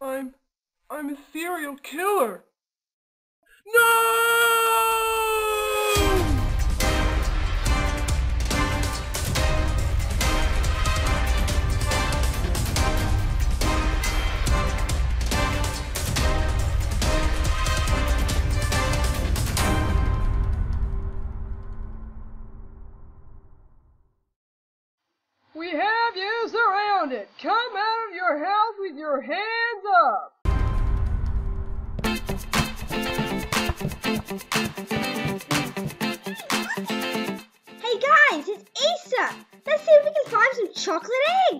I'm I'm a serial killer. No! We have surrounded. Come out of your house with your hands up. Hey guys, it's Easter! Let's see if we can find some chocolate eggs!